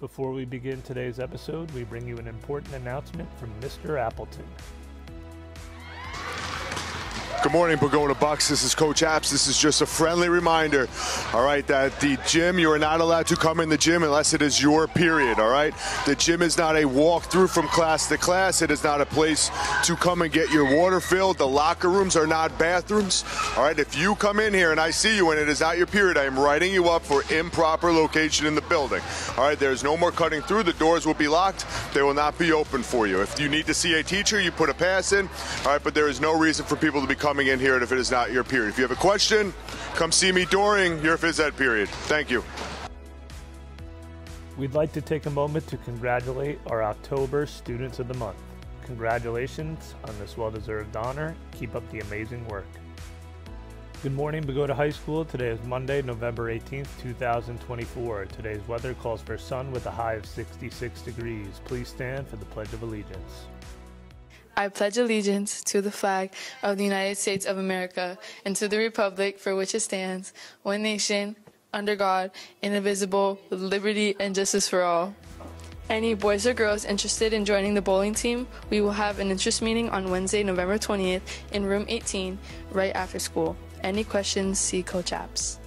Before we begin today's episode, we bring you an important announcement from Mr. Appleton. Good morning, Bogota Bucs. This is Coach Apps. This is just a friendly reminder, all right, that the gym, you are not allowed to come in the gym unless it is your period, all right? The gym is not a walkthrough from class to class. It is not a place to come and get your water filled. The locker rooms are not bathrooms, all right? If you come in here and I see you and it is not your period, I am writing you up for improper location in the building, all right? There's no more cutting through. The doors will be locked. They will not be open for you. If you need to see a teacher, you put a pass in, all right? But there is no reason for people to be coming in here if it is not your period. If you have a question, come see me during your phys ed period. Thank you. We'd like to take a moment to congratulate our October Students of the Month. Congratulations on this well deserved honor. Keep up the amazing work. Good morning, Bogota High School. Today is Monday, November 18th, 2024. Today's weather calls for sun with a high of 66 degrees. Please stand for the Pledge of Allegiance. I pledge allegiance to the flag of the United States of America and to the republic for which it stands, one nation, under God, indivisible, with liberty and justice for all. Any boys or girls interested in joining the bowling team, we will have an interest meeting on Wednesday, November 20th in room 18, right after school. Any questions, see Coach Apps.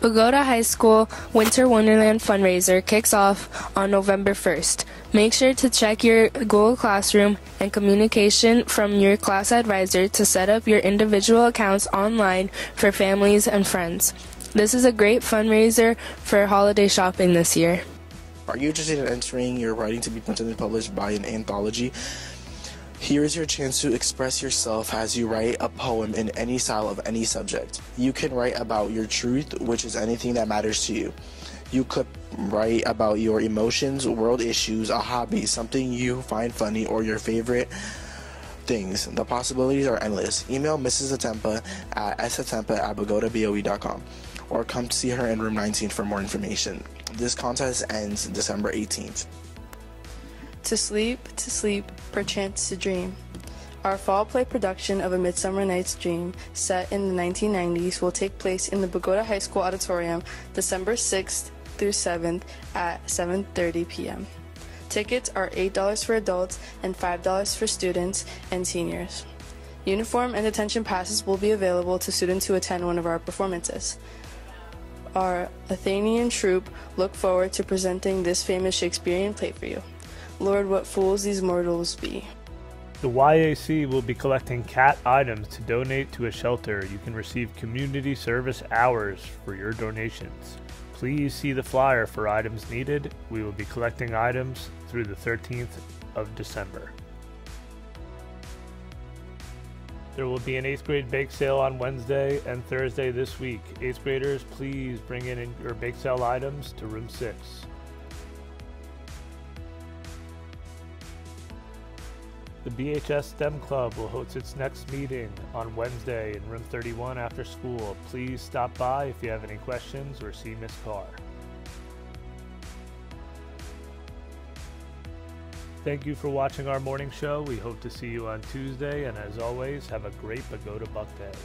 Bogota High School Winter Wonderland fundraiser kicks off on November 1st. Make sure to check your Google Classroom and communication from your class advisor to set up your individual accounts online for families and friends. This is a great fundraiser for holiday shopping this year. Are you interested in entering your writing to be printed and published by an anthology? Here is your chance to express yourself as you write a poem in any style of any subject. You can write about your truth, which is anything that matters to you. You could write about your emotions, world issues, a hobby, something you find funny, or your favorite things. The possibilities are endless. Email Mrs. Atempa at satempa at or come to see her in room 19 for more information. This contest ends December 18th. To sleep, to sleep, perchance to dream. Our fall play production of A Midsummer Night's Dream, set in the 1990s, will take place in the Bogota High School Auditorium December 6th through 7th at 7:30 p.m. Tickets are $8 for adults and $5 for students and seniors. Uniform and detention passes will be available to students who attend one of our performances. Our Athenian troupe look forward to presenting this famous Shakespearean play for you. Lord, what fools these mortals be. The YAC will be collecting cat items to donate to a shelter. You can receive community service hours for your donations. Please see the flyer for items needed. We will be collecting items through the 13th of December. There will be an 8th grade bake sale on Wednesday and Thursday this week. 8th graders, please bring in your bake sale items to room 6. The BHS STEM Club will host its next meeting on Wednesday in room 31 after school. Please stop by if you have any questions or see Miss Carr. Thank you for watching our morning show. We hope to see you on Tuesday, and as always, have a great Bogota Buc Day.